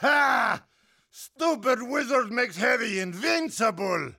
Ha! Stupid wizard makes heavy invincible!